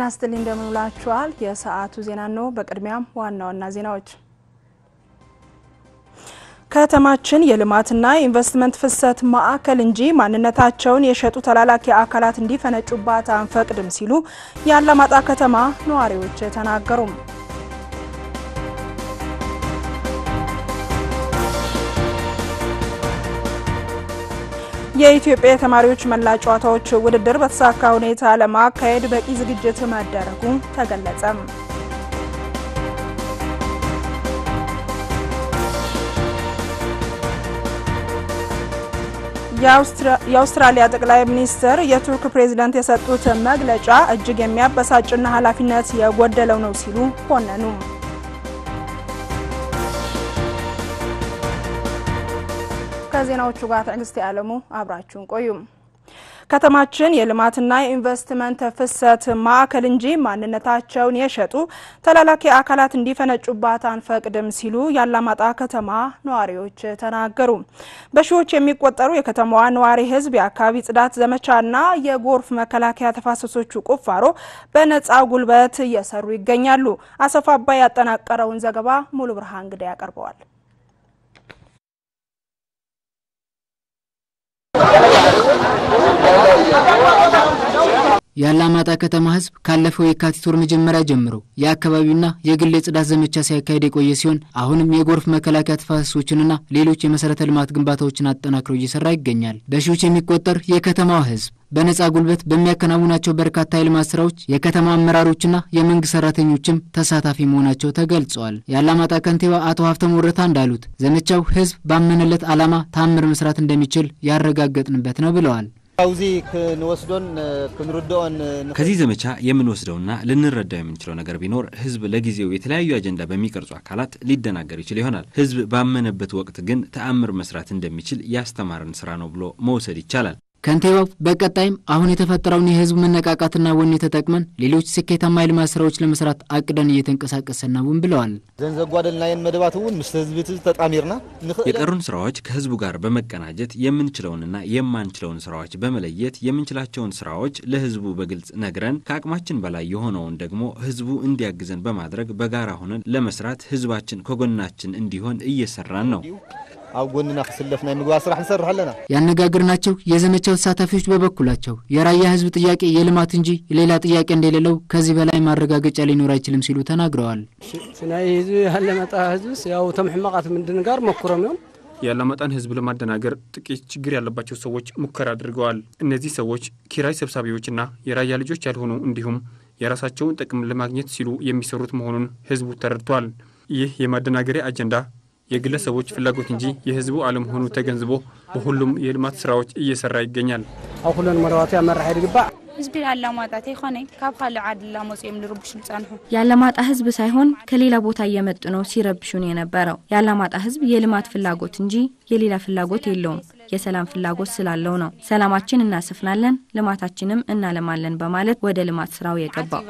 ጤና ይስጥልኝ እንደምንውላችኋል። የሰዓቱ ዜና ነው። በቅድሚያም ዋና ዋና ዜናዎች ከተማችን የልማትና የኢንቨስትመንት ፍሰት ማዕከል እንጂ ማንነታቸውን የሸጡ ተላላኪ አካላት እንዲፈነጩባት አንፈቅድም ሲሉ የአላማጣ ከተማ ነዋሪዎች ተናገሩ። የኢትዮጵያ የተማሪዎች መላ ጨዋታዎች ውድድር በተሳካ ሁኔታ ለማካሄድ በቂ ዝግጅት መደረጉ ተገለጸ። የአውስትራሊያ ጠቅላይ ሚኒስትር የቱርክ ፕሬዝዳንት የሰጡት መግለጫ እጅግ የሚያበሳጭና ኃላፊነት የጎደለው ነው ሲሉ ኮነኑ። ከዜናዎቹ ጋር ትዕግስት ያለሙ አብራችሁን ቆዩም። ከተማችን የልማትና የኢንቨስትመንት ፍሰት ማዕከል እንጂ ማንነታቸውን የሸጡ ተላላኪ አካላት እንዲፈነጩባት አንፈቅድም ሲሉ የአላማጣ ከተማ ነዋሪዎች ተናገሩ። በሺዎች የሚቆጠሩ የከተማዋ ነዋሪ ሕዝብ የአካባቢ ጽዳት ዘመቻና የጎርፍ መከላከያ ተፋሰሶቹ ቁፋሮ በነፃ ጉልበት እየሰሩ ይገኛሉ። አሰፋ አባይ ያጠናቀረውን ዘገባ ሙሉ ብርሃን እንግዳ ያቀርበዋል። Thank you. የአላማጣ ከተማ ህዝብ ካለፈው የካቲት ወር መጀመሪያ ጀምሮ የአካባቢውና የግል የጽዳት ዘመቻ ሲያካሄድ የቆየ ሲሆን አሁንም የጎርፍ መከላከያ ተፋሰሶችንና ሌሎች የመሰረተ ልማት ግንባታዎችን አጠናክሮ እየሰራ ይገኛል። በሺዎች የሚቆጠር የከተማዋ ህዝብ በነፃ ጉልበት በሚያከናውናቸው በርካታ የልማት ስራዎች የከተማ አመራሮችና የመንግስት ሰራተኞችም ተሳታፊ መሆናቸው ተገልጸዋል። የአላማጣ ከንቲባ አቶ ሀብተም ወረታ እንዳሉት ዘመቻው ህዝብ ባመነለት ዓላማ ታምር መስራት እንደሚችል ያረጋገጥንበት ነው ብለዋል። ከዚህ ዘመቻ የምንወስደውና ልንረዳው የምንችለው ነገር ቢኖር ህዝብ ለጊዜው የተለያዩ አጀንዳ በሚቀርጹ አካላት ሊደናገር ይችል ይሆናል። ህዝብ ባመነበት ወቅት ግን ተአምር መስራት እንደሚችል ያስተማረን ስራ ነው ብሎ መውሰድ ይቻላል። ከንቲባው በቀጣይም አሁን የተፈጠረውን የህዝብ መነቃቃትና ወኔ ተጠቅመን ሌሎች ስኬታማ የልማት ስራዎች ለመስራት አቅደን እየተንቀሳቀሰን ነውን ብለዋል። የቀሩን ስራዎች ከህዝቡ ጋር በመቀናጀት የምንችለውንና የማንችለውን ስራዎች በመለየት የምንችላቸውን ስራዎች ለህዝቡ በግልጽ ነግረን ከአቅማችን በላይ የሆነውን ደግሞ ህዝቡ እንዲያግዘን በማድረግ በጋራ ሆነን ለመስራት ህዝባችን ከጎናችን እንዲሆን እየሰራን ነው። ኣብ ጎንና ክስለፍ ናይ ምግባር ስራሕ ንሰርሕ ኣለና። ያነጋገርናቸው የዘመቻው ተሳታፊዎች በበኩላቸው የራያ ህዝብ ጥያቄ የልማት እንጂ ሌላ ጥያቄ እንደሌለው ከዚህ በላይ ማረጋገጫ ሊኖር አይችልም ሲሉ ተናግረዋል። ናይ ህዝቢ ያለመጣ ህዝብስ ያው ተም ሕማቃት ምንድንጋር ሞክሮም እዮም የአላማጣን ህዝብ ለማደናገር ጥቂት ችግር ያለባቸው ሰዎች ሙከራ አድርገዋል። እነዚህ ሰዎች ኪራይ ሰብሳቢዎችና የራያ ልጆች ያልሆኑ እንዲሁም የራሳቸውን ጥቅም ለማግኘት ሲሉ የሚሰሩት መሆኑን ህዝቡ ተረድቷል። ይህ የማደናገሪያ አጀንዳ የግለሰቦች ፍላጎት እንጂ የህዝቡ አለመሆኑ ተገንዝቦ በሁሉም የልማት ስራዎች እየሰራ ይገኛል። ኣብ ኩለን መረባቱ መራሒ ድግባዕ ህዝቢ አላማጣ ተይኮነ ካብ ካልእ ዓድላ መፅኦም ዝርብሹ ዝፀንሑ የአላማጣ ህዝብ ሳይሆን ከሌላ ቦታ እየመጡ ነው ሲረብሹን የነበረው። የአላማጣ ህዝብ የልማት ፍላጎት እንጂ የሌላ ፍላጎት የለውም። የሰላም ፍላጎት ስላለው ነው። ሰላማችን እናሰፍናለን፣ ልማታችንም እናለማለን በማለት ወደ ልማት ስራው የገባው።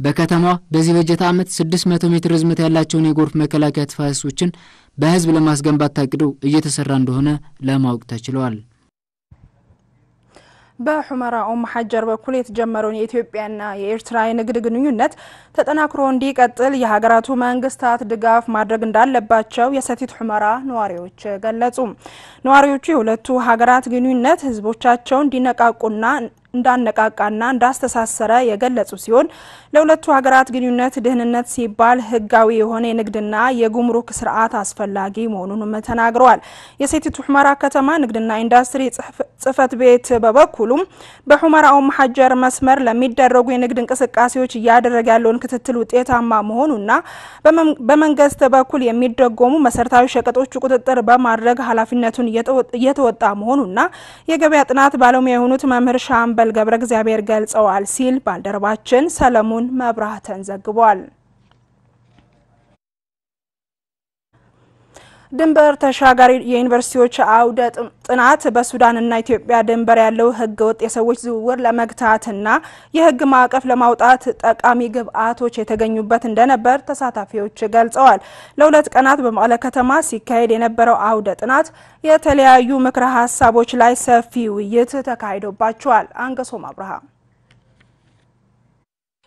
በከተማዋ በዚህ በጀት ዓመት 600 ሜትር ርዝመት ያላቸውን የጎርፍ መከላከያ ተፋሰሶችን በህዝብ ለማስገንባት ታቅዶ እየተሰራ እንደሆነ ለማወቅ ተችሏል። በሑመራ ኡም ሐጀር በኩል የተጀመረውን የኢትዮጵያና የኤርትራ የንግድ ግንኙነት ተጠናክሮ እንዲቀጥል የሀገራቱ መንግስታት ድጋፍ ማድረግ እንዳለባቸው የሰቲት ሑመራ ነዋሪዎች ገለጹ። ነዋሪዎቹ የሁለቱ ሀገራት ግንኙነት ህዝቦቻቸው እንዲነቃቁና እንዳነቃቃና እንዳስተሳሰረ የገለጹ ሲሆን ለሁለቱ ሀገራት ግንኙነት ደህንነት ሲባል ህጋዊ የሆነ የንግድና የጉምሩክ ስርዓት አስፈላጊ መሆኑንም ተናግረዋል። የሰቲት ሑመራ ከተማ ንግድና ኢንዱስትሪ ጽህፈት ቤት በበኩሉም በሑመራ ኡም መስመር ለሚደረጉ የንግድ እንቅስቃሴዎች እያደረገ ያለውን ክትትል ውጤታማ መሆኑና በመንግስት በኩል የሚደጎሙ መሰረታዊ ሸቀጦች ቁጥጥር በማድረግ ኃላፊነቱን እየተወጣ መሆኑና የገበያ ጥናት ባለሙያ የሆኑት መምህር ሻምበል ገብረ እግዚአብሔር ገልጸዋል ሲል ባልደረባችን ሰለሞን መብራህተን ዘግቧል። ድንበር ተሻጋሪ የዩኒቨርሲቲዎች አውደ ጥናት በሱዳንና ኢትዮጵያ ድንበር ያለው ሕገ ወጥ የሰዎች ዝውውር ለመግታትና የሕግ ማዕቀፍ ለማውጣት ጠቃሚ ግብዓቶች የተገኙበት እንደነበር ተሳታፊዎች ገልጸዋል። ለሁለት ቀናት በመቀለ ከተማ ሲካሄድ የነበረው አውደ ጥናት የተለያዩ ምክረ ሀሳቦች ላይ ሰፊ ውይይት ተካሂዶባቸዋል። አንገሶም አብርሃም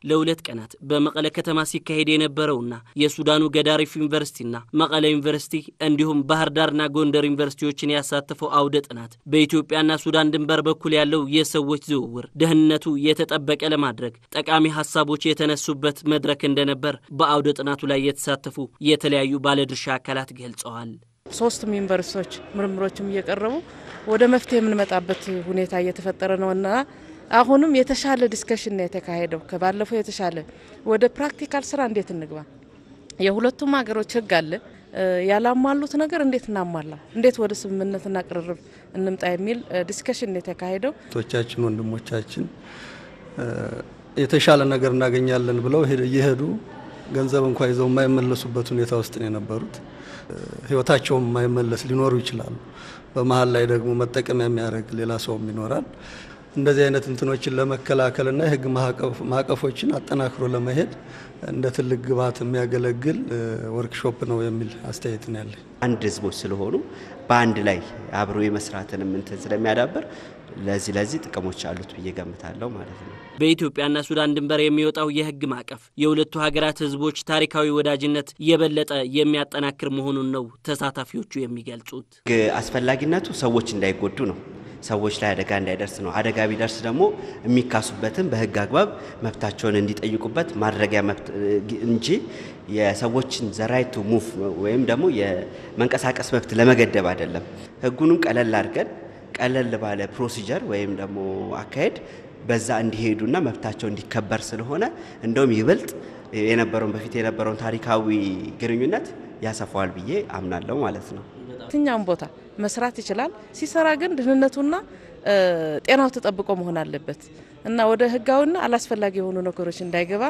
ለሁለት ቀናት በመቀለ ከተማ ሲካሄድ የነበረውና የሱዳኑ ገዳሪፍ ዩኒቨርሲቲና መቀለ ዩኒቨርሲቲ እንዲሁም ባህር ዳርና ጎንደር ዩኒቨርሲቲዎችን ያሳተፈው አውደ ጥናት በኢትዮጵያና ሱዳን ድንበር በኩል ያለው የሰዎች ዝውውር ደህንነቱ የተጠበቀ ለማድረግ ጠቃሚ ሀሳቦች የተነሱበት መድረክ እንደነበር በአውደ ጥናቱ ላይ የተሳተፉ የተለያዩ ባለድርሻ አካላት ገልጸዋል። ሶስቱም ዩኒቨርሲቲዎች ምርምሮችም እየቀረቡ ወደ መፍትሄ የምንመጣበት ሁኔታ እየተፈጠረ ነውና አሁንም የተሻለ discussion ነው የተካሄደው። ከባለፈው የተሻለ ወደ practical ስራ እንዴት እንግባ፣ የሁለቱም ሀገሮች ህግ አለ፣ ያላሟሉት ነገር እንዴት እናሟላ፣ እንዴት ወደ ስምምነትና ቅርርብ እንምጣ የሚል discussion ነው የተካሄደው። ቶቻችን ወንድሞቻችን የተሻለ ነገር እናገኛለን ብለው እየሄዱ ገንዘብ እንኳ ይዘው የማይመለሱበት ሁኔታ ውስጥ ነው የነበሩት። ህይወታቸውም የማይመለስ ሊኖሩ ይችላሉ። በመሀል ላይ ደግሞ መጠቀሚያ የሚያደርግ ሌላ ሰውም ይኖራል። እንደዚህ አይነት እንትኖችን ለመከላከልና የህግ ማዕቀፎችን አጠናክሮ ለመሄድ እንደ ትልቅ ግብዓት የሚያገለግል ወርክሾፕ ነው የሚል አስተያየት ነው ያለ። አንድ ህዝቦች ስለሆኑ በአንድ ላይ አብሮ የመስራትንም እንትን ስለሚያዳብር ለዚህ ለዚህ ጥቅሞች አሉት ብዬ ገምታለሁ ማለት ነው። በኢትዮጵያና ሱዳን ድንበር የሚወጣው የህግ ማዕቀፍ የሁለቱ ሀገራት ህዝቦች ታሪካዊ ወዳጅነት የበለጠ የሚያጠናክር መሆኑን ነው ተሳታፊዎቹ የሚገልጹት። አስፈላጊነቱ ሰዎች እንዳይጎዱ ነው። ሰዎች ላይ አደጋ እንዳይደርስ ነው። አደጋ ቢደርስ ደግሞ የሚካሱበትን በህግ አግባብ መብታቸውን እንዲጠይቁበት ማድረጊያ መብት እንጂ የሰዎችን the right to move ወይም ደግሞ የመንቀሳቀስ መብት ለመገደብ አይደለም። ህጉንም ቀለል አድርገን ቀለል ባለ procedure ወይም ደግሞ አካሄድ በዛ እንዲሄዱና መብታቸው እንዲከበር ስለሆነ እንደውም ይበልጥ የነበረውን በፊት የነበረውን ታሪካዊ ግንኙነት ያሰፋዋል ብዬ አምናለሁ ማለት ነው። የትኛውም ቦታ መስራት ይችላል። ሲሰራ ግን ደህንነቱና ጤናው ተጠብቆ መሆን አለበት እና ወደ ህጋዊና አላስፈላጊ የሆኑ ነገሮች እንዳይገባ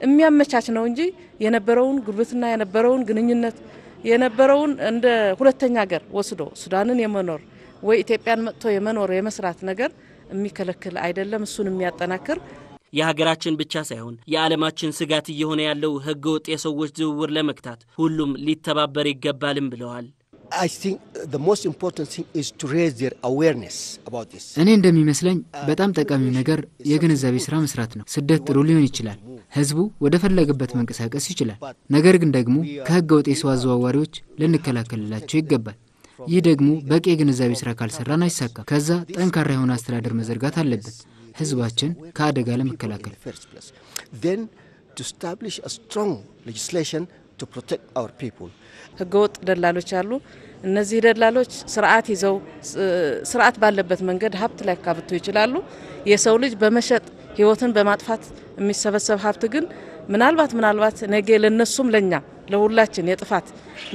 የሚያመቻች ነው እንጂ የነበረውን ጉርብትና የነበረውን ግንኙነት የነበረውን እንደ ሁለተኛ ሀገር ወስዶ ሱዳንን የመኖር ወይ ኢትዮጵያን መጥቶ የመኖር የመስራት ነገር የሚከለክል አይደለም። እሱን የሚያጠናክር የሀገራችን ብቻ ሳይሆን የዓለማችን ስጋት እየሆነ ያለው ህገወጥ የሰዎች ዝውውር ለመግታት ሁሉም ሊተባበር ይገባልም ብለዋል። እኔ እንደሚመስለኝ በጣም ጠቃሚው ነገር የግንዛቤ ስራ መስራት ነው። ስደት ጥሩ ሊሆን ይችላል፣ ህዝቡ ወደ ፈለገበት መንቀሳቀስ ይችላል። ነገር ግን ደግሞ ከህገ ወጥ የሰው አዘዋዋሪዎች ልንከላከልላቸው ይገባል። ይህ ደግሞ በቂ የግንዛቤ ስራ ካልሰራን አይሳካም። ከዛ ጠንካራ የሆነ አስተዳደር መዘርጋት አለበት ህዝባችን ከአደጋ ለመከላከል ህገወጥ ደላሎች አሉ። እነዚህ ደላሎች ስርዓት ይዘው ስርዓት ባለበት መንገድ ሀብት ሊያካብቱ ይችላሉ። የሰው ልጅ በመሸጥ ህይወትን በማጥፋት የሚሰበሰብ ሀብት ግን ምናልባት ምናልባት ነገ ለነሱም ለኛ ለሁላችን የጥፋት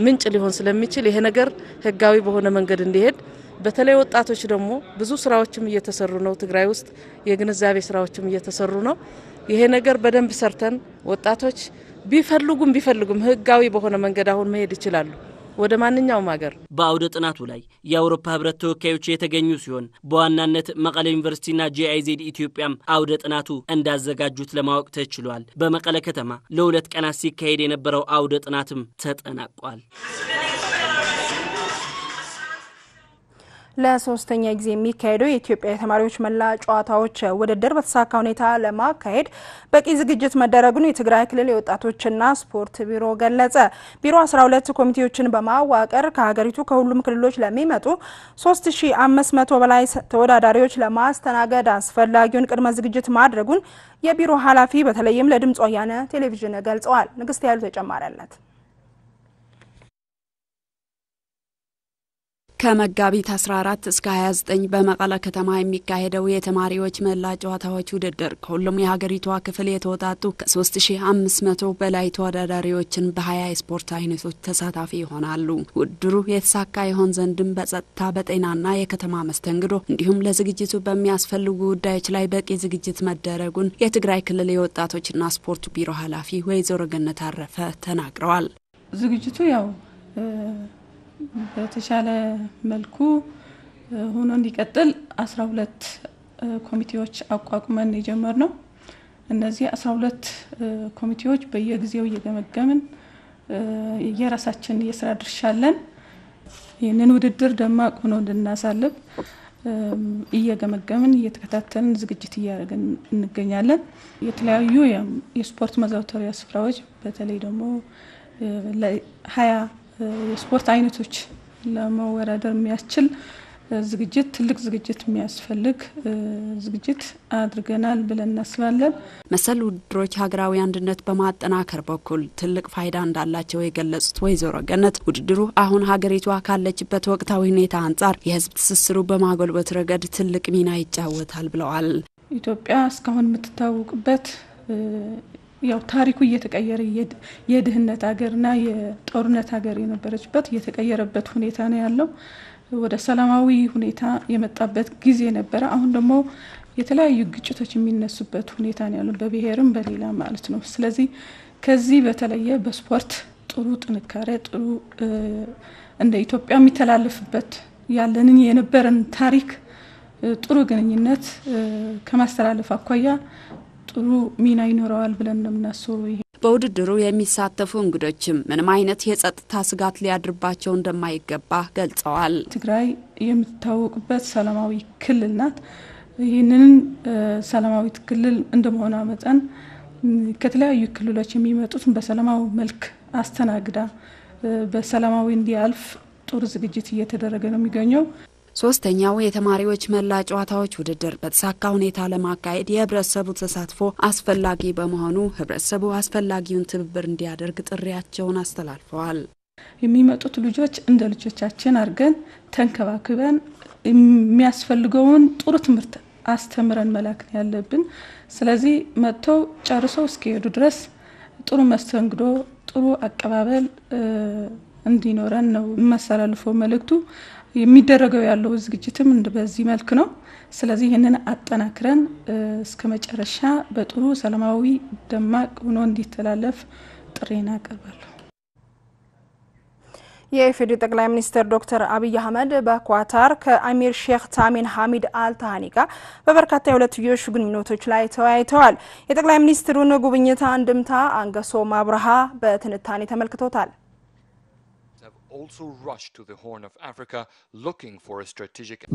ምንጭ ሊሆን ስለሚችል ይሄ ነገር ህጋዊ በሆነ መንገድ እንዲሄድ በተለይ ወጣቶች ደግሞ ብዙ ስራዎችም እየተሰሩ ነው። ትግራይ ውስጥ የግንዛቤ ስራዎችም እየተሰሩ ነው። ይሄ ነገር በደንብ ሰርተን ወጣቶች ቢፈልጉም ቢፈልጉም ህጋዊ በሆነ መንገድ አሁን መሄድ ይችላሉ ወደ ማንኛውም ሀገር። በአውደ ጥናቱ ላይ የአውሮፓ ህብረት ተወካዮች የተገኙ ሲሆን በዋናነት መቀለ ዩኒቨርሲቲና ጂአይዜድ ኢትዮጵያም አውደ ጥናቱ እንዳዘጋጁት ለማወቅ ተችሏል። በመቀለ ከተማ ለሁለት ቀናት ሲካሄድ የነበረው አውደ ጥናትም ተጠናቋል። ለሶስተኛ ጊዜ የሚካሄደው የኢትዮጵያ የተማሪዎች መላ ጨዋታዎች ውድድር በተሳካ ሁኔታ ለማካሄድ በቂ ዝግጅት መደረጉን የትግራይ ክልል የወጣቶችና ስፖርት ቢሮ ገለጸ። ቢሮ 12 ኮሚቴዎችን በማዋቀር ከሀገሪቱ ከሁሉም ክልሎች ለሚመጡ 3500 በላይ ተወዳዳሪዎች ለማስተናገድ አስፈላጊውን ቅድመ ዝግጅት ማድረጉን የቢሮ ኃላፊ በተለይም ለድምፅ ወያነ ቴሌቪዥን ገልጸዋል። ንግስት ያሉ ተጨማሪ አላት። ከመጋቢት 14 እስከ 29 በመቀለ ከተማ የሚካሄደው የተማሪዎች መላ ጨዋታዎች ውድድር ከሁሉም የሀገሪቷ ክፍል የተወጣጡ ከ3500 በላይ ተወዳዳሪዎችን በ20 የስፖርት አይነቶች ተሳታፊ ይሆናሉ። ውድድሩ የተሳካ ይሆን ዘንድም በጸጥታ በጤናና የከተማ መስተንግዶ እንዲሁም ለዝግጅቱ በሚያስፈልጉ ጉዳዮች ላይ በቂ ዝግጅት መደረጉን የትግራይ ክልል የወጣቶችና ስፖርት ቢሮ ኃላፊ ወይዘሮ ገነት አረፈ ተናግረዋል። ዝግጅቱ ያው በተሻለ መልኩ ሆኖ እንዲቀጥል አስራ ሁለት ኮሚቴዎች አቋቁመን የጀመር ነው። እነዚህ አስራ ሁለት ኮሚቴዎች በየጊዜው እየገመገምን የራሳችን የስራ ድርሻ አለን። ይህንን ውድድር ደማቅ ሆኖ እንድናሳልፍ እየገመገምን እየተከታተልን ዝግጅት እያደረግን እንገኛለን። የተለያዩ የስፖርት መዘውተሪያ ስፍራዎች በተለይ ደግሞ ለሀያ የስፖርት አይነቶች ለመወዳደር የሚያስችል ዝግጅት ትልቅ ዝግጅት የሚያስፈልግ ዝግጅት አድርገናል ብለን እናስባለን። መሰል ውድድሮች ሀገራዊ አንድነት በማጠናከር በኩል ትልቅ ፋይዳ እንዳላቸው የገለጹት ወይዘሮ ገነት ውድድሩ አሁን ሀገሪቷ ካለችበት ወቅታዊ ሁኔታ አንጻር የሕዝብ ትስስሩ በማጎልበት ረገድ ትልቅ ሚና ይጫወታል ብለዋል። ኢትዮጵያ እስካሁን የምትታወቅበት ያው ታሪኩ እየተቀየረ የድህነት ሀገርና የጦርነት ሀገር የነበረችበት እየተቀየረበት ሁኔታ ነው ያለው ወደ ሰላማዊ ሁኔታ የመጣበት ጊዜ ነበረ። አሁን ደግሞ የተለያዩ ግጭቶች የሚነሱበት ሁኔታ ነው ያለው በብሔርም በሌላ ማለት ነው። ስለዚህ ከዚህ በተለየ በስፖርት ጥሩ ጥንካሬ ጥሩ እንደ ኢትዮጵያ የሚተላለፍበት ያለንን የነበረን ታሪክ ጥሩ ግንኙነት ከማስተላለፍ አኳያ ጥሩ ሚና ይኖረዋል ብለን ነው የምናስበው። ይሄ በውድድሩ የሚሳተፉ እንግዶችም ምንም አይነት የጸጥታ ስጋት ሊያድርባቸው እንደማይገባ ገልጸዋል። ትግራይ የምትታወቅበት ሰላማዊ ክልል ናት። ይህንን ሰላማዊት ክልል እንደመሆኗ መጠን ከተለያዩ ክልሎች የሚመጡትን በሰላማዊ መልክ አስተናግዳ በሰላማዊ እንዲያልፍ ጥሩ ዝግጅት እየተደረገ ነው የሚገኘው። ሶስተኛው የተማሪዎች መላ ጨዋታዎች ውድድር በተሳካ ሁኔታ ለማካሄድ የህብረተሰቡ ተሳትፎ አስፈላጊ በመሆኑ ህብረተሰቡ አስፈላጊውን ትብብር እንዲያደርግ ጥሪያቸውን አስተላልፈዋል። የሚመጡት ልጆች እንደ ልጆቻችን አድርገን ተንከባክበን የሚያስፈልገውን ጥሩ ትምህርት አስተምረን መላክ ያለብን። ስለዚህ መጥተው ጨርሰው እስኪሄዱ ድረስ ጥሩ መስተንግዶ፣ ጥሩ አቀባበል እንዲኖረን ነው የማስተላልፈው መልእክቱ። የሚደረገው ያለው ዝግጅትም በዚህ መልክ ነው። ስለዚህ ይህንን አጠናክረን እስከ መጨረሻ በጥሩ ሰላማዊ ደማቅ ሆኖ እንዲተላለፍ ጥሬን አቀርባለሁ። የኢፌዴሪ ጠቅላይ ሚኒስትር ዶክተር አብይ አህመድ በኳታር ከአሚር ሼክ ታሚን ሐሚድ አልታሃኒ ጋር በበርካታ የሁለትዮሽ ግንኙነቶች ላይ ተወያይተዋል። የጠቅላይ ሚኒስትሩን ጉብኝት አንድምታ አንገሶም አብርሃ በትንታኔ ተመልክቶታል።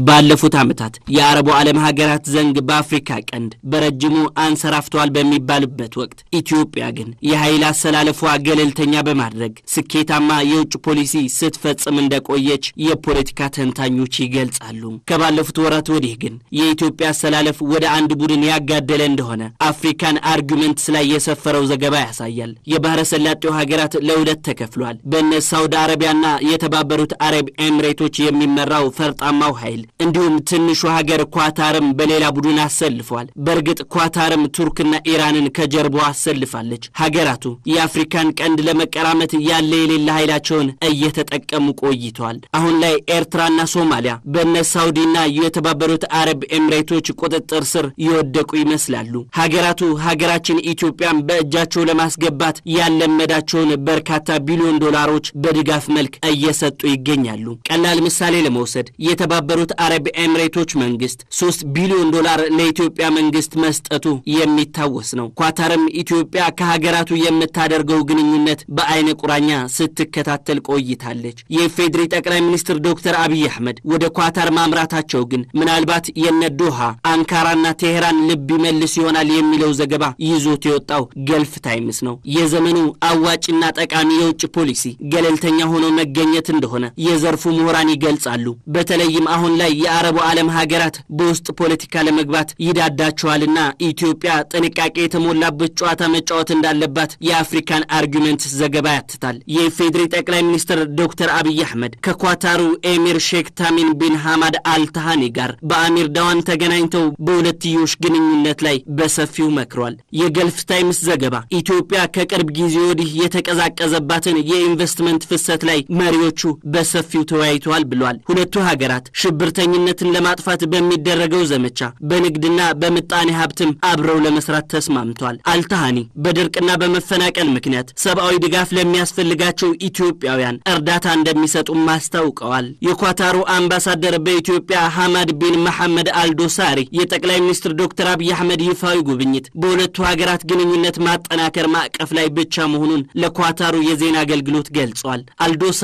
ባለፉት ዓመታት የአረቡ ዓለም ሀገራት ዘንግ በአፍሪካ ቀንድ በረጅሙ አንሰራፍተዋል በሚባልበት ወቅት ኢትዮጵያ ግን የኃይል አሰላለፏ ገለልተኛ በማድረግ ስኬታማ የውጭ ፖሊሲ ስትፈጽም እንደቆየች የፖለቲካ ተንታኞች ይገልጻሉ። ከባለፉት ወራት ወዲህ ግን የኢትዮጵያ አሰላለፍ ወደ አንድ ቡድን ያጋደለ እንደሆነ አፍሪካን አርጊመንትስ ላይ የሰፈረው ዘገባ ያሳያል። የባህረ ሰላጤው ሀገራት ለሁለት ተከፍሏል። በእነ ሳውዲ አረቢያና የተባበሩት አረብ ኤምሬቶች የሚመራው ፈርጣማው ኃይል እንዲሁም ትንሹ ሀገር ኳታርም በሌላ ቡድን አሰልፏል። በእርግጥ ኳታርም ቱርክና ኢራንን ከጀርባዋ አሰልፋለች። ሀገራቱ የአፍሪካን ቀንድ ለመቀራመት ያለ የሌለ ኃይላቸውን እየተጠቀሙ ቆይተዋል። አሁን ላይ ኤርትራና ሶማሊያ በእነ ሳውዲና የተባበሩት አረብ ኤምሬቶች ቁጥጥር ስር የወደቁ ይመስላሉ። ሀገራቱ ሀገራችን ኢትዮጵያን በእጃቸው ለማስገባት ያለመዳቸውን በርካታ ቢሊዮን ዶላሮች በድጋፍ መልክ እየሰጡ ይገኛሉ። ቀላል ምሳሌ ለመውሰድ የተባበሩት አረብ ኤምሬቶች መንግስት ሶስት ቢሊዮን ዶላር ለኢትዮጵያ መንግስት መስጠቱ የሚታወስ ነው። ኳታርም ኢትዮጵያ ከሀገራቱ የምታደርገው ግንኙነት በአይነ ቁራኛ ስትከታተል ቆይታለች። የኢፌዴሪ ጠቅላይ ሚኒስትር ዶክተር አብይ አህመድ ወደ ኳታር ማምራታቸው ግን ምናልባት የነ ዶሃ አንካራና ቴሄራን ልብ ይመልስ ይሆናል የሚለው ዘገባ ይዞት የወጣው ገልፍ ታይምስ ነው። የዘመኑ አዋጭና ጠቃሚ የውጭ ፖሊሲ ገለልተኛ ሆኖ መገኘት እንደሆነ የዘርፉ ምሁራን ይገልጻሉ። በተለይም አሁን ላይ የአረቡ ዓለም ሀገራት በውስጥ ፖለቲካ ለመግባት ይዳዳቸዋልና ኢትዮጵያ ጥንቃቄ የተሞላበት ጨዋታ መጫወት እንዳለባት የአፍሪካን አርጊመንት ዘገባ ያትታል። የኢፌዴሪ ጠቅላይ ሚኒስትር ዶክተር አብይ አህመድ ከኳታሩ ኤሚር ሼክ ታሚም ቢን ሐማድ አልታኒ ጋር በአሚሪ ዲዋን ተገናኝተው በሁለትዮሽ ግንኙነት ላይ በሰፊው መክሯል። የገልፍ ታይምስ ዘገባ ኢትዮጵያ ከቅርብ ጊዜ ወዲህ የተቀዛቀዘባትን የኢንቨስትመንት ፍሰት ላይ መሪዎቹ በሰፊው ተወያይተዋል ብሏል። ሁለቱ ሀገራት ሽብርተኝነትን ለማጥፋት በሚደረገው ዘመቻ በንግድና በምጣኔ ሀብትም አብረው ለመስራት ተስማምቷል። አልታሃኒ በድርቅና በመፈናቀል ምክንያት ሰብአዊ ድጋፍ ለሚያስፈልጋቸው ኢትዮጵያውያን እርዳታ እንደሚሰጡም አስታውቀዋል። የኳታሩ አምባሳደር በኢትዮጵያ ሐማድ ቢን መሐመድ አልዶሳሪ የጠቅላይ ሚኒስትር ዶክተር አብይ አህመድ ይፋዊ ጉብኝት በሁለቱ ሀገራት ግንኙነት ማጠናከር ማዕቀፍ ላይ ብቻ መሆኑን ለኳታሩ የዜና አገልግሎት ገልጿል።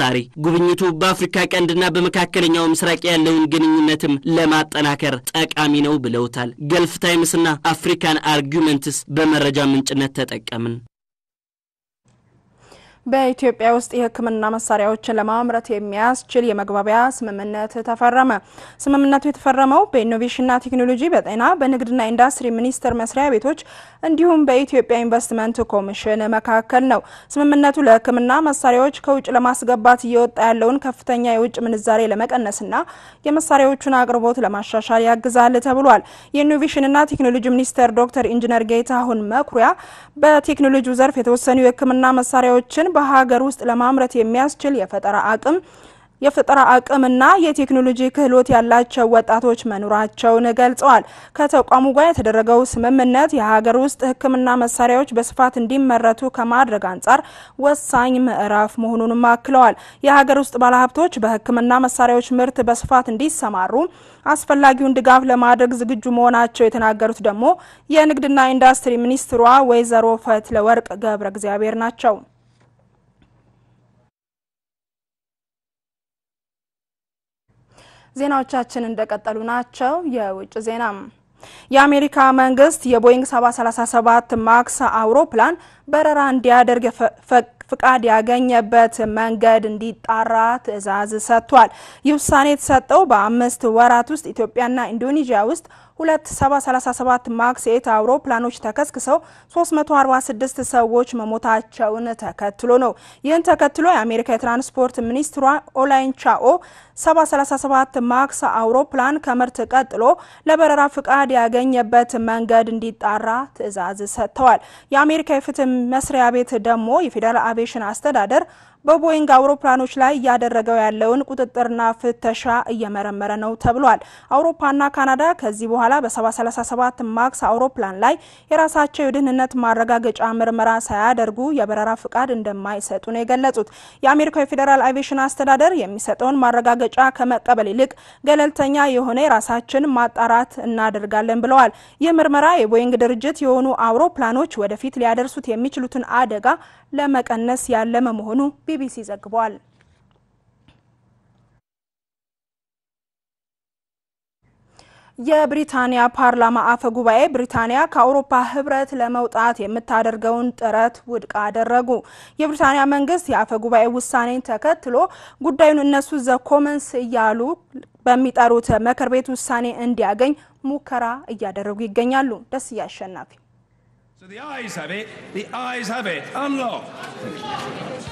አልዶሳሪ ጉብኝቱ በአፍሪካ ቀንድና በመካከለኛው ምስራቅ ያለውን ግንኙነትም ለማጠናከር ጠቃሚ ነው ብለውታል። ገልፍ ታይምስና አፍሪካን አርጊመንትስ በመረጃ ምንጭነት ተጠቀምን። በኢትዮጵያ ውስጥ የሕክምና መሳሪያዎችን ለማምረት የሚያስችል የመግባቢያ ስምምነት ተፈረመ። ስምምነቱ የተፈረመው በኢኖቬሽንና ቴክኖሎጂ፣ በጤና፣ በንግድና ኢንዱስትሪ ሚኒስቴር መስሪያ ቤቶች እንዲሁም በኢትዮጵያ ኢንቨስትመንት ኮሚሽን መካከል ነው። ስምምነቱ ለሕክምና መሳሪያዎች ከውጭ ለማስገባት እየወጣ ያለውን ከፍተኛ የውጭ ምንዛሬ ለመቀነስና የመሳሪያዎቹን አቅርቦት ለማሻሻል ያግዛል ተብሏል። የኢኖቬሽንና ቴክኖሎጂ ሚኒስቴር ዶክተር ኢንጂነር ጌታሁን መኩሪያ በቴክኖሎጂው ዘርፍ የተወሰኑ የሕክምና መሳሪያዎችን በሀገር ውስጥ ለማምረት የሚያስችል የፈጠራ አቅም የፈጠራ አቅምና የቴክኖሎጂ ክህሎት ያላቸው ወጣቶች መኖራቸውን ገልጸዋል። ከተቋሙ ጋር የተደረገው ስምምነት የሀገር ውስጥ ሕክምና መሳሪያዎች በስፋት እንዲመረቱ ከማድረግ አንጻር ወሳኝ ምዕራፍ መሆኑንም አክለዋል። የሀገር ውስጥ ባለሀብቶች በሕክምና መሳሪያዎች ምርት በስፋት እንዲሰማሩ አስፈላጊውን ድጋፍ ለማድረግ ዝግጁ መሆናቸው የተናገሩት ደግሞ የንግድና ኢንዱስትሪ ሚኒስትሯ ወይዘሮ ፈትለወርቅ ገብረ እግዚአብሔር ናቸው። ዜናዎቻችን እንደቀጠሉ ናቸው። የውጭ ዜና የአሜሪካ መንግስት የቦይንግ 737 ማክስ አውሮፕላን በረራ እንዲያደርግ ፍቃድ ያገኘበት መንገድ እንዲጣራ ትዕዛዝ ሰጥቷል። ይህ ውሳኔ የተሰጠው በአምስት ወራት ውስጥ ኢትዮጵያና ኢንዶኔዥያ ውስጥ ሁለት 737 ማክስ eight አውሮፕላኖች ተከስክሰው 346 ሰዎች መሞታቸውን ተከትሎ ነው። ይህን ተከትሎ የአሜሪካ የትራንስፖርት ሚኒስትሯ ኢላይን ቻኦ 737 ማክስ አውሮፕላን ከምርት ቀጥሎ ለበረራ ፍቃድ ያገኘበት መንገድ እንዲጣራ ትዕዛዝ ሰጥተዋል። የአሜሪካ የፍትህ መስሪያ ቤት ደግሞ የፌዴራል አቪዬሽን አስተዳደር በቦይንግ አውሮፕላኖች ላይ እያደረገው ያለውን ቁጥጥርና ፍተሻ እየመረመረ ነው ተብሏል። አውሮፓና ካናዳ ከዚህ በኋላ በ737 ማክስ አውሮፕላን ላይ የራሳቸው የደህንነት ማረጋገጫ ምርመራ ሳያደርጉ የበረራ ፍቃድ እንደማይሰጡ ነው የገለጹት። የአሜሪካው የፌዴራል አቪዬሽን አስተዳደር የሚሰጠውን ማረጋገጫ ከመቀበል ይልቅ ገለልተኛ የሆነ የራሳችን ማጣራት እናደርጋለን ብለዋል። ይህ ምርመራ የቦይንግ ድርጅት የሆኑ አውሮፕላኖች ወደፊት ሊያደርሱት የሚችሉትን አደጋ ለመቀነስ ያለመ መሆኑን ቢቢሲ ዘግቧል። የብሪታንያ ፓርላማ አፈ ጉባኤ ብሪታንያ ከአውሮፓ ህብረት ለመውጣት የምታደርገውን ጥረት ውድቅ አደረጉ። የብሪታንያ መንግስት የአፈ ጉባኤ ውሳኔን ተከትሎ ጉዳዩን እነሱ the Commons እያሉ በሚጠሩት ምክር ቤት ውሳኔ እንዲያገኝ ሙከራ እያደረጉ ይገኛሉ። ደስ እያሸናፊ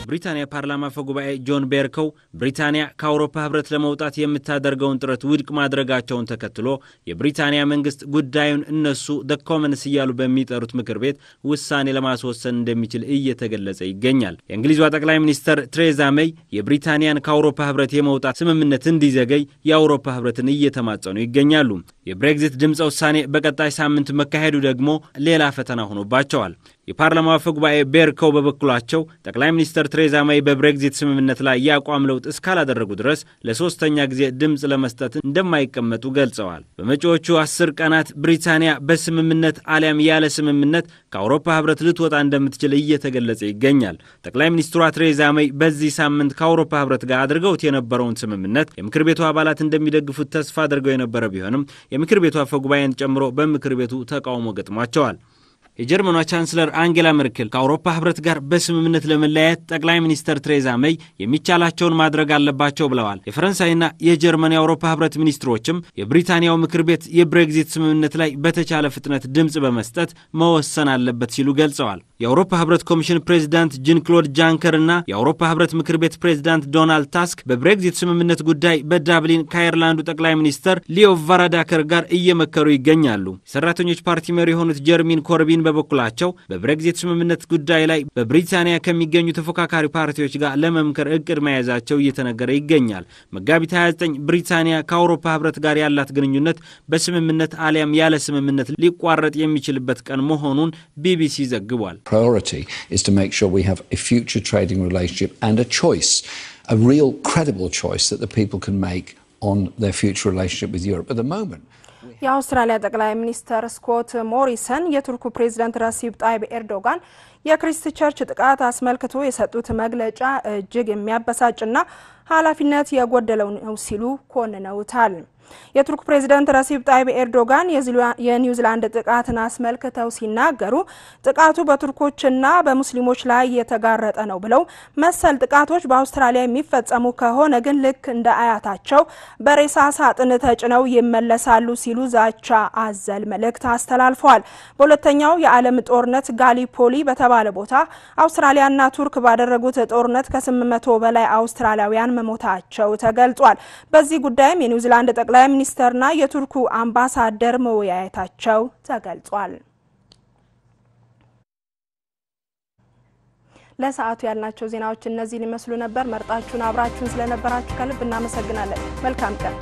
ብሪታንያ ፓርላማ አፈ ጉባኤ ጆን ቤርከው ብሪታንያ ከአውሮፓ ህብረት ለመውጣት የምታደርገውን ጥረት ውድቅ ማድረጋቸውን ተከትሎ የብሪታንያ መንግስት ጉዳዩን እነሱ the Commons እያሉ በሚጠሩት ምክር ቤት ውሳኔ ለማስወሰን እንደሚችል እየተገለጸ ይገኛል። የእንግሊዟ ጠቅላይ ሚኒስተር ቴሬዛ ሜይ የብሪታንያን ከአውሮፓ ህብረት የመውጣት ስምምነት እንዲዘገይ የአውሮፓ ህብረትን እየተማጸኑ ይገኛሉ። የብሬግዚት ድምፀ ውሳኔ በቀጣይ ሳምንት መካሄዱ ደግሞ ሌላ ፈተና ሆኖባቸዋል። የፓርላማው አፈ ጉባኤ ቤርከው በበኩላቸው ጠቅላይ ሚኒስትር ቴሬዛ ሜይ በብሬግዚት ስምምነት ላይ የአቋም ለውጥ እስካላደረጉ ድረስ ለሶስተኛ ጊዜ ድምፅ ለመስጠት እንደማይቀመጡ ገልጸዋል። በመጪዎቹ አስር ቀናት ብሪታንያ በስምምነት አሊያም ያለ ስምምነት ከአውሮፓ ህብረት ልትወጣ እንደምትችል እየተገለጸ ይገኛል። ጠቅላይ ሚኒስትሯ ቴሬዛ ሜይ በዚህ ሳምንት ከአውሮፓ ህብረት ጋር አድርገውት የነበረውን ስምምነት የምክር ቤቱ አባላት እንደሚደግፉት ተስፋ አድርገው የነበረ ቢሆንም የምክር ቤቱ አፈ ጉባኤን ጨምሮ በምክር ቤቱ ተቃውሞ ገጥሟቸዋል። የጀርመኗ ቻንስለር አንጌላ መርክል ከአውሮፓ ህብረት ጋር በስምምነት ለመለያየት ጠቅላይ ሚኒስትር ቴሬዛ ሜይ የሚቻላቸውን ማድረግ አለባቸው ብለዋል። የፈረንሳይና የጀርመን የአውሮፓ ህብረት ሚኒስትሮችም የብሪታንያው ምክር ቤት የብሬግዚት ስምምነት ላይ በተቻለ ፍጥነት ድምፅ በመስጠት መወሰን አለበት ሲሉ ገልጸዋል። የአውሮፓ ህብረት ኮሚሽን ፕሬዚዳንት ጂን ክሎድ ጃንከር እና የአውሮፓ ህብረት ምክር ቤት ፕሬዚዳንት ዶናልድ ታስክ በብሬግዚት ስምምነት ጉዳይ በዳብሊን ከአይርላንዱ ጠቅላይ ሚኒስተር ሊዮ ቫራዳከር ጋር እየመከሩ ይገኛሉ። የሰራተኞች ፓርቲ መሪ የሆኑት ጀርሚ ኮርቢን በበኩላቸው በብሬግዚት ስምምነት ጉዳይ ላይ በብሪታንያ ከሚገኙ ተፎካካሪ ፓርቲዎች ጋር ለመምከር እቅድ መያዛቸው እየተነገረ ይገኛል። መጋቢት 29 ብሪታንያ ከአውሮፓ ህብረት ጋር ያላት ግንኙነት በስምምነት አሊያም ያለ ስምምነት ሊቋረጥ የሚችልበት ቀን መሆኑን ቢቢሲ ዘግቧል። የአውስትራሊያ ጠቅላይ ሚኒስተር ስኮት ሞሪሰን የቱርኩ ፕሬዝዳንት ረሲብ ጣይብ ኤርዶጋን የክሪስት ቸርች ጥቃት አስመልክቶ የሰጡት መግለጫ እጅግ የሚያበሳጭና ኃላፊነት የጎደለው ነው ሲሉ ኮንነውታል። የቱርክ ፕሬዝዳንት ረሲብ ጣይብ ኤርዶጋን የኒውዚላንድ ጥቃትን አስመልክተው ሲናገሩ ጥቃቱ በቱርኮችና በሙስሊሞች ላይ የተጋረጠ ነው ብለው መሰል ጥቃቶች በአውስትራሊያ የሚፈጸሙ ከሆነ ግን ልክ እንደ አያታቸው በሬሳ ሳጥን ተጭነው ይመለሳሉ ሲሉ ዛቻ አዘል መልእክት አስተላልፈዋል። በሁለተኛው የዓለም ጦርነት ጋሊፖሊ በተባለ ቦታ አውስትራሊያና ቱርክ ባደረጉት ጦርነት ከ800 በላይ አውስትራሊያውያን መሞታቸው ተገልጿል። በዚህ ጉዳይም የኒውዚላንድ ጠቅላይ ጠቅላይ ሚኒስተርና የቱርኩ አምባሳደር መወያየታቸው ተገልጿል። ለሰዓቱ ያልናቸው ዜናዎች እነዚህን ይመስሉ ነበር። መርጣችሁን አብራችሁን ስለነበራችሁ ከልብ እናመሰግናለን። መልካም ቀን